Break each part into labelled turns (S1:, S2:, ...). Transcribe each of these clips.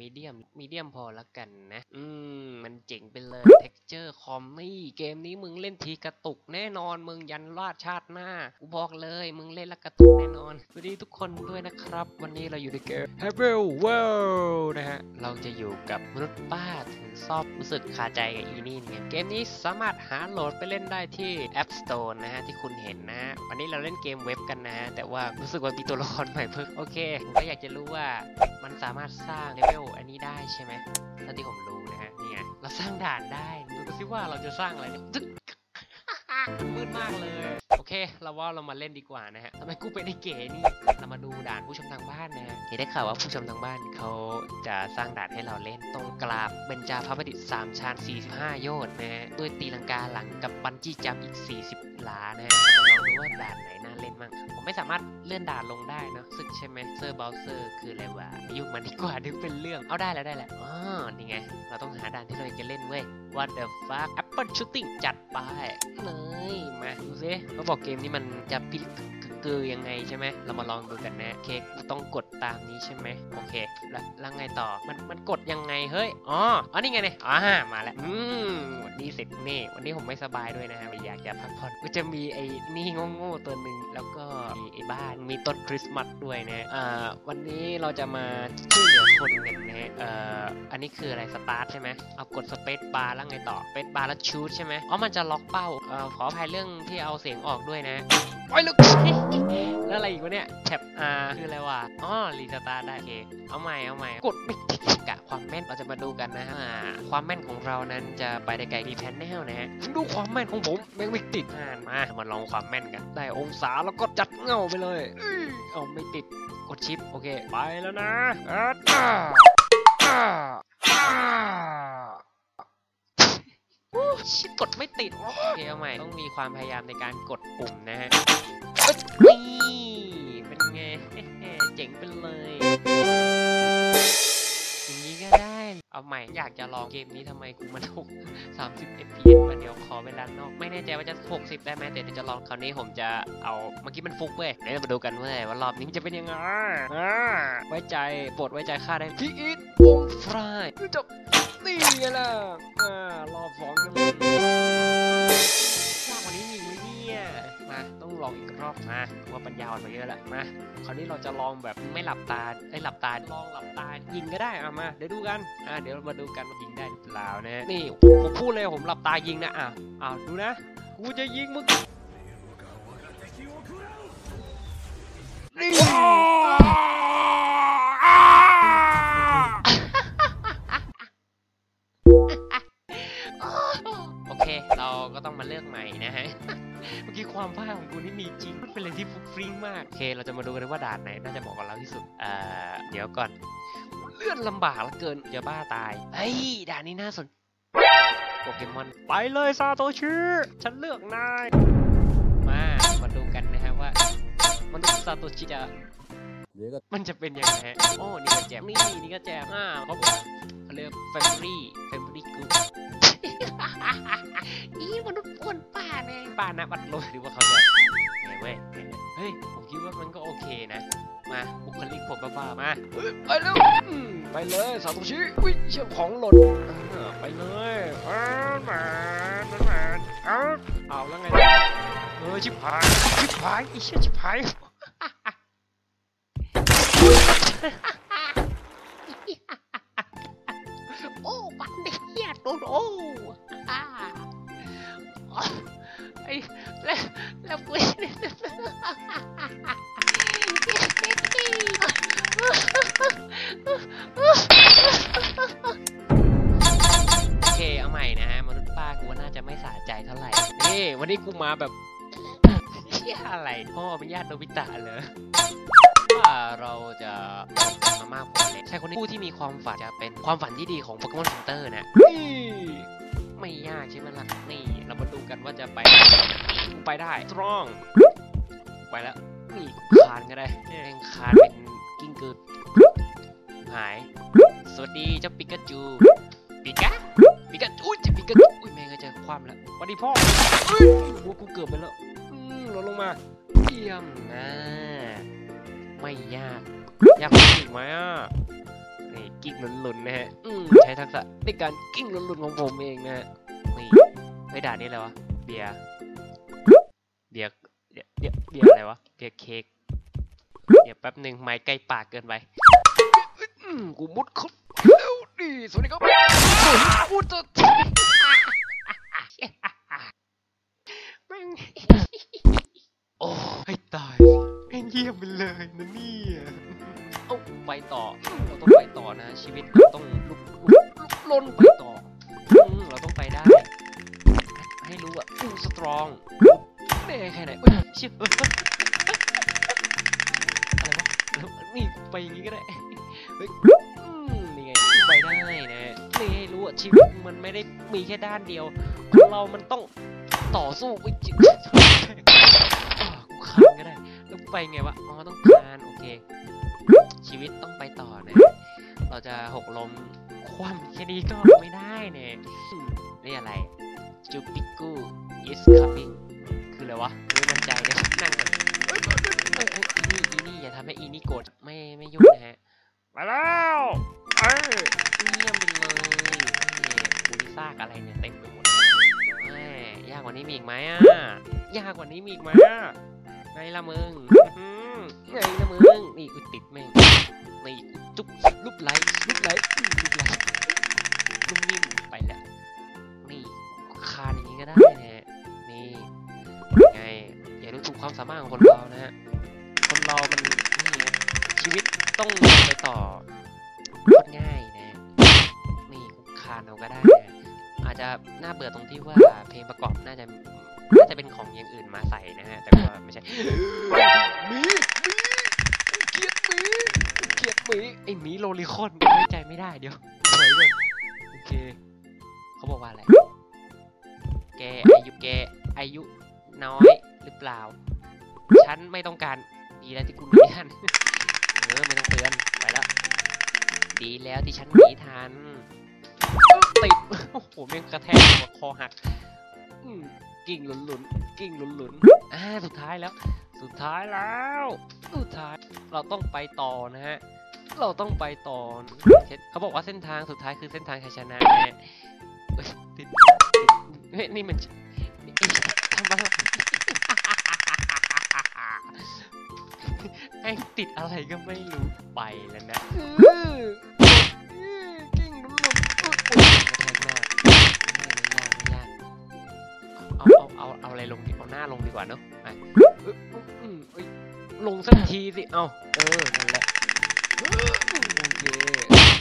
S1: มีเดียมมีเดียมพอละกันนะ อืม มันเจ๋งไปเลย texture คอมนี่เกมนี้มึงเล่นทีกระตุกแน่นอนมึงยันลาดชาติหน้ากูบอกเลยมึงเล่นแล้วกระตุกแน่นอนสวัสดีทุกคนด้วยนะครับ วันนี้เราอยู่ในเกม Happy World นะฮะ เราจะอยู่กับมนุษย์ป้าถือ ชอบรู้สึกคาใจกับอีนี่เนี่ยเกมนี้สามารถหาโหลดไปเล่นได้ที่ App Store นะฮะที่คุณเห็นนะฮะวันนี้เราเล่นเกมเว็บกันนะฮะแต่ว่ารู้สึกว่ามีตัวละครใหม่เพิ่มโอเคผมก็อยากจะรู้ว่ามันสามารถสร้างเลเวลอันนี้ได้ใช่ไหมเท่าที่ผมรู้นะฮะนี่ไงเราสร้างด่านได้ดูซิว่าเราจะสร้างอะไรเนี่ย มืดมากเลย โอเค เราว่าเรามาเล่นดีกว่านะฮะทำไมกูเป็นไอ้เก๋นี่เรามาดูด่านผู้ชมทางบ้านนะฮะเห็นได้ข่าวว่าผู้ชมทางบ้านเขาจะสร้างด่านให้เราเล่นตรงกราบเบญจาพระประดิษฐ์3ชาน45 โยชน์นะฮะด้วยตีลังกาหลังกับบันจี้จัมป์อีก 40หลานะฮะเรามาลองดูว่าด่านไหนน่าเล่นมั่งผมไม่สามารถเลื่อนด่านลงได้นะสึกใช่ไหมเซอร์เบลเซอร์คืออะไรวะยุ่งมันดีกว่าดึงเป็นเรื่องเอาได้แล้วได้แล้วอ๋อนี่ไงเราต้องหาด่านที่เราอยากจะเล่นเว้ย What the fuck ปันชุติจัดไปเลยมาดูซิเขาบอกเกมนี้มันจะพลิก กึกกือยังไงใช่ไหมเรามาลองดูกันนะโอเคกูต้องกดตามนี้ใช่ไหมโอเค แล้วแล้วไงต่อมันมันกดยังไงเฮ้ยอ๋ออ๋อนี่ไงเนี่ยอ่ามาแล้วอืมวันนี้เสร็จนี่วันนี้ผมไม่สบายด้วยนะฮะอยากจะพักผ่อนก็จะมีไอ้นี่โง่ๆตัวหนึ่งแล้วก็มีไอ้บ้านมีต้นคริสต์มาสด้วยนะอ่าวันนี้เราจะมาช่วยเหลือคนกันนะฮะเอ่ออันนี้คืออะไรสตาร์ทใช่ไหมเอากดสเปซบาร์แล้วไงต่อสเปซบาร์แล้วชูดใช่ไหมอ๋อมันจะล็อกเป้าเอ่อขออภัยเรื่องที่เอาเสียงออกด้วยนะ โอ้ยลูก แล้วอะไรอีกวะเนี่ยแท็บ R คืออะไรวะอ๋อรีสตาร์ได้โอเค เอาใหม่เอาใหม่กดไม่ติดกะความแม่นเราจะมาดูกันนะฮะอ่าความแม่นของเรานั้นจะไปได้ไกลดีแพนแนลนะฮะดูความแม่นของผมแม่งไม่ติดอ่านมามาลองความแม่นกัน ได้องศาแล้วก็จัดเงาไปเลยอื้อเอาไม่ติดกดชิปโอเค ไปแล้วนะอ่าอ่าอ่าอ่าโอ้ ชิบกดไม่ติดโอเคเอาใหม่ต้องมีความพยายามในการกดปุ่มนะฮะนี่เป็นไงเจ๋งไปเลย เอาใหม่อยากจะลองเกมนี้ทำไมกูมันหก30 fps มาเดี๋ยวขอเวลานอก ไม่แน่ใจว่าจะ 60 ได้ไหมแต่เดี๋ยวจะลองคราวนี้ผมจะเอาเมื่อกี้มันฟุกเว้ยเดี๋ยวมาดูกันเว้ยว่ารอบนี้มันจะเป็นยังไงไว้ใจปลดไว้ใจข้าได้พี่อีทวงฟรายจบนี่ไงล่ะอ่ารอบสองยังไม่ย ต้องลองอีกรอบมาว่าปัญญาอ่อนมาเยอะแล้วมาคราวนี้เราจะลองแบบไม่หลับตาไอ้ยหลับตาลองหลับตายิงก็ได้เอามาเดี๋ยวดูกันอ่าเดี๋ยวมาดูกันว่ายิงได้หรือเปล่านะนี่ผมพูดเลยผมหลับตายิงนะอะอ้าวดูนะกูจะยิงมึงนี่โอเค เราก็ต้องมาเลือกใหม่ มื่อกี้ความบ้าของกูนี่มีจริงมันเป็นอะไรที่ฟุกฟริ้งมากโอเค เราจะมาดูกันว่าด่านไหนน่าจะเหมาะกับเราที่สุดเอ่อเดี๋ยวก่อน เลื่อนลำบากเหลือเกินจะบ้าตายเฮ้ยด่านนี้น่าสนโปเกมอนไปเลยซาโตชิฉันเลือกนายมามาดูกันนะฮะว่ามนุษย์ซาโตชิจะ
S2: 얘가
S1: มันจะเป็นยังไงฮะโอ้นี่ก็แจมนี่นี่ก็แจมอ่าเขาบอกเขาเรียก family family group อีมนุษย์อ้วน ป้าแน่ป้านะบัดลอยหรือว่าเขาจะไงเว้ยไงเว้ยเฮ้ยผมคิดว่ามันก็โอเคนะ มาบุคลิกผมบ้าๆมาเฮ้ยไปแล้วอืมไปเลยสาโตชิอุ้ยเชี่ยของหล่นอ่าไปเลยอ้าวมามาเอาเอาแล้วไงเออชิบหายชิบหายอีเชี่ยชิบหายโอ้บันเดียโดนโอ้ ใจเท่าไหร่นี่วันนี้กูมาแบบเชี่ยอะไรพ่อเป็นญาติโนบิตะเหรอว่าเราจะมามากกว่านี้ใช่คนนี้ผู้ที่มีความฝันจะเป็นความฝันที่ดีของโปเกมอน c นเตอร์นะไม่ยากใช่ไหมล่ะนี่เรามาดูกันว่าจะไปไปได้ strong ไปแล้วนี่คานก็ได้แม่งคานเป็นกิ้งกือหาย สวัสดีเจ้าปิกาจูปิกาปิกาอุ้ยเจะปิกาจูอุ้ยแม่งก็ จะคว่ำแล้วสวัสดีพ่อเฮ้ยหัวกูเกือบไปแล้วลดลงมาเยี่ยมนะไม่ยาก ยากไหมอะนี่กิ้งหลุนๆนะฮะใช้ทักษะในการกิ้งหลุนๆของผมเองนะฮะนี่ไม่ด่านี่อะไรวะเบียร์เบียร์เบียร์เบียร์อะไรวะเบียร์เค้กเดี๋ยวแป๊บหนึ่งไม้ใกล้ปากเกินไปอืมกูมุดเข้าแล้วดิสวัสดีครับผมพูดจะแม่ง โอ้ให้ตายแม่ง เลยนะเนี่ยเอาไปต่อเราต้องไปต่อนะ ชีวิตเราต้องลุกลุกลุกล้นไปต่อเราต้องไปได้ ให้รู้ว่าอู้สตรองเน่แค่ไหนเอ้ยชิบอะไรวะนี่ไปอย่างงี้ก็ได้เฮ้ยนี่ไงไปได้นะนี่ให้รู้ว่าชีวิตมันไม่ได้มีแค่ด้านเดียว เรามันต้องต่อสู้ไปจิต ไปไงวะอ๋อต้องคานโอเค ชีวิตต้องไปต่อนะเราจะหกล้มคว่ำแค่นี้ก็ไม่ได้เนี่ยนี่อะไรจูปิกู is coming คืออะไรวะไม่มั่นใจเลยนั่งกันเอ้ยเอ้ยอีนี่อีนี่อย่าทำให้อีนี่โกรธไม่ไม่ยุ่งนะฮะมาแล้วเอ้ยเงียบไปเลยนี่กูนี่ซากอะไรเนี่ยเต็มไปหมดเลยแม่ยากกว่านี้มีอีกไหมอะยากกว่านี้มีอีกไหมอะ ไงล่ะมึงอื้อหือไงล่ะมึง นี่กูติดแม่งนี่จุ๊บลูบไหลลูบไหลลูบไหลนุ่มนิ่มไปแล้ว นี่คานอย่างนี้ก็ได้นะฮะ นี่ไง อย่าดูถูกความสามารถของคนเรานะฮะ คนเรา มันนี่ชีวิตต้องไปต่อง่ายนะ นี่คานเอาก็ได้นะอาจจะน่าเบื่อตรงที่ว่าเพลงประกอบน่าจะ จะเป็นของอย่างอื่นมาใส่นะฮะ แต่ว่าไม่ใช่หมีหมีเกลียดหมีเกลียดหมีไอหมีโลลิคอนไว้ใจไม่ได้เดี๋ยวถอยก่อนโอเค เขาบอกว่าอะไร แกอายุแกอายุน้อยหรือเปล่า ฉันไม่ต้องการ ดีแล้วที่คุณหนีทันเออไม่ต้องเตือน ไปแล้ว ดีแล้วที่ฉันหนีทันติด โอ้โหแม่งกระแทกหัวคอหัก อืม กิ่งหลุนหลุนกิ่งหลุนหลุนอ่าสุดท้ายแล้ว สุดท้ายแล้ว สุดท้ายเราต้องไปต่อนะฮะเราต้องไปต่อเช่นเขาบอกว่าเส้นทางสุดท้ายคือเส้นทางชัยชนะนะฮะเอ้ยติดติดเฮ้ยนี่มันทำอะไรไอ้ติดอะไรก็ไม่รู้ไปแล้วนะ อาเอาอะไรลงดีเอาหน้าลงดีกว่าเนอะไปอึ๊บอึ๊บอืมเอ้ยลงสักทีสิ เอาเออ นั่นแหละอืมโอเค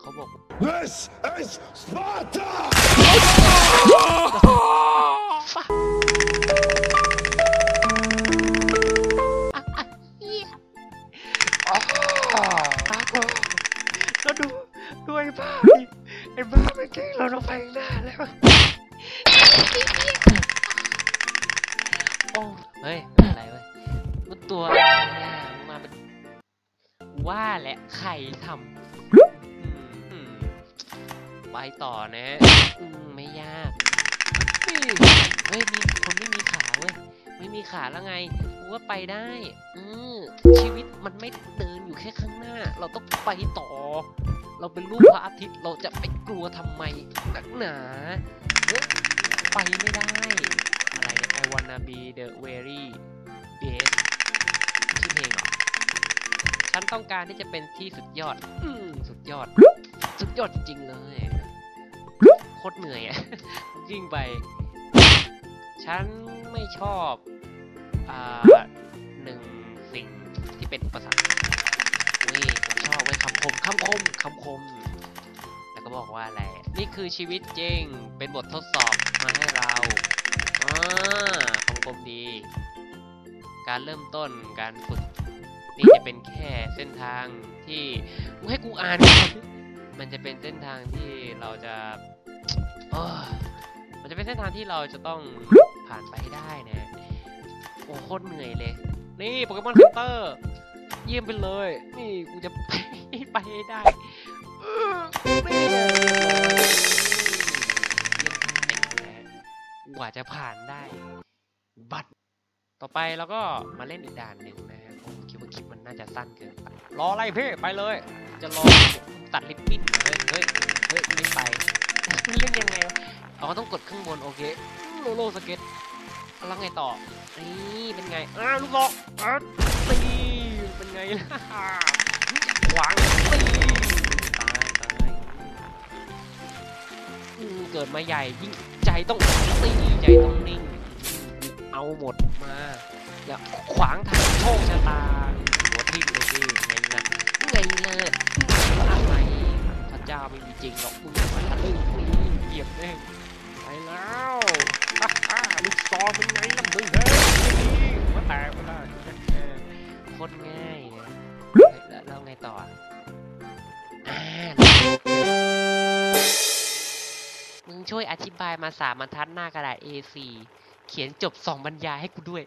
S1: เขาบอก
S2: This is Sparta!
S1: แล้วดูดูไอ้บ้าดิไอ้บ้ามันเก่งเราลงไป เฮ้ยไม่เป็นไรเว้ยมันตัวอะไรอะมันมาเป็นว่าแหละใครทำอืมอืมไปต่อนะอืมไม่ยาก เฮ้ยมีคนไม่มีขาเว้ย ไม่มีขาแล้วไงกูว่าไปได้ออชีวิตมันไม่เดินอยู่แค่ข้างหน้า เราต้องไปต่อ เราเป็นลูกพระอาทิตย์เราจะไปกลัวทำไมหนักหนา ไปไม่ได้ อะไรเนี่ย I wanna be the very best ชื่อเพลงเหรอ ฉันต้องการที่จะเป็นที่สุดยอด อืมสุดยอด สุดยอดจริงเลย โคตรเหนื่อยอะยิ่งไป ฉันไม่ชอบ อ่าหนึ่งสิ่งที่เป็นอุปสรรคนี่ผมชอบไว้ยคำคมคำคมคำคม แล้วก็บอกว่าอะไร นี่คือชีวิตจริง เป็นบททดสอบมาให้เรา อ่าคำคมดี การเริ่มต้นการฝึก นี่จะเป็นแค่เส้นทางที่มึงให้กูอ่านก่อนมันจะเป็นเส้นทางที่เราจะเอ้อมันจะเป็นเส้นทางที่เราจะต้องผ่านไปให้ได้นะโอ้โคตรเหนื่อยเลย นี่โปเกมอน centerเยี่ยมไปเลย นี่กูจะไปไปให้ได้ กว่าจะผ่านได้ บัตรต่อไปเราก็มาเล่นอีกด่านหนึ่งนะฮะผมคิดว่าคลิปมันน่าจะสั้นเกินไปรออะไรพี่ไปเลย จะรอตัดลิปปิ้นเฮ้ยเฮ้ยเฮ้ยไม่ไปเล่นยังไงวะอ๋อต้องกดข้างบนโอเคโลโลสเก็ตแล้วไงต่อนี่เป็นไงอ้าวลูกศรอ้าตีเป็นไงล่ะขวางตี เกิดมาใหญ่ยิ่งใจต้องตีใจต้องนิ่ง เอาหมดมาอย่าขวางทางโชคชะตาหัวทิ่มเลยสิไงนะไงเลยอะไรพระเจ้าไม่มีจริงหรอกมึงมาทะลึ่งเหยียบแน่ไปแล้วฮ่าลูกซองเป็นไงล่ะมึงเฮ้ยมาแตกมาได้เออโคตรง่ายนะแล้วไงต่อ ช่วยอธิบายมาสามบรรทัดหน้ากระดาษ A4 เขียนจบสองบรรยายให้กูด้วย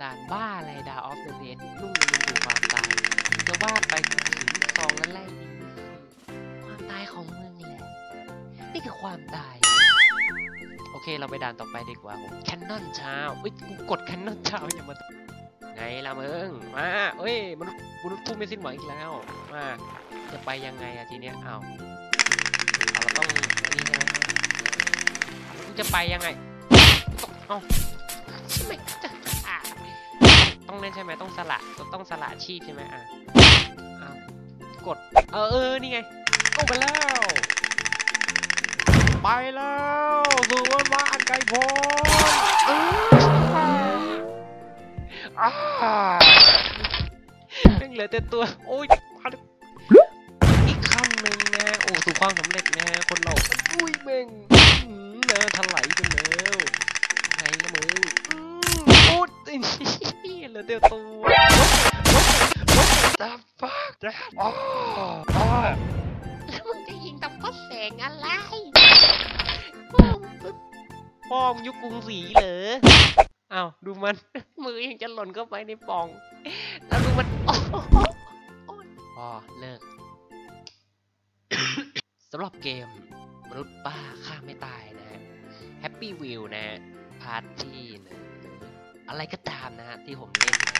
S1: ด่านบ้าอะไรดาออฟเดอะเดนนุ่งลืมดูความตายจะวาดไปถึงซองแล้วไล่ยิงความตายของมึงแหละ นี่คือความตาย โอเคเราไปด่านต่อไปดีกว่าผมแคนนอนเช้าเอ้ยกูกดแคนนอนเช้าอย่ามาไงล่ะมึงมาเอ้ยมนุษย์มนุษย์ผู้ไม่สิ้นหวังอีกแล้วมาจะไปยังไงอะทีเนี้ยอ้าวเอาเราต้องนี่ใช่ไหม จะไปยังไงต้องเอ้าใช่ไหมจะอะต้องเล่นใช่ไหมต้องสละต้องสละชีพใช่ไหมอะกด เออเออนี่ไงเข้ไปแล้ว ไปแล้วสู่วันวานไกลโพ้นเอออ่าแม่งเหลือแต่ตัว โอ้ย หนึ่งนะโอ้สู่ความสำเร็จนะฮะคนเราอุ้ยแม่งอื้อหือนะถลายไปแล้วไงละมึงอืมโอ้เหลือแต่ตัว
S2: The fuck? Oh, oh.
S1: แล้วมึงจะยิงตำก็แสงอะไรพ่อมึงพ่องยุคกรุงศรีเหรออ้าวดูมัน มือยังจะหล่นเข้าไปในป่อง แล้วดูมันอ้โหพอเลิก สำหรับเกมมนุษย์ป้าฆ่าไม่ตายนะฮะ Happy Wheel นะ part ที่หนึ่งหรืออะไรก็ตามนะฮะ ที่ผมเล่นนะ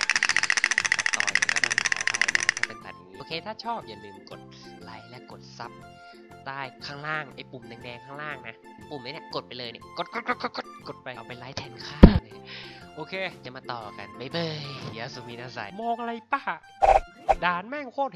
S1: ต่อนี่ยก็ต้องขออภัยนะถ้าเป็นแบบนี้ โอเค ถ้าชอบอย่าลืมกดไลค์และกด sub ใต้ข้างล่าง ไอ้ปุ่มแดงๆข้างล่างนะ ปุ่มนี้เนี่ยกดไปเลยเนี่ย กดกดกดกดกดกดไปเอาไปไลค์แทนค่าเลยโอเค จะมาต่อกันบ๊ายบาย おやすみなさいมองอะไรป้าด่านแม่งโคตร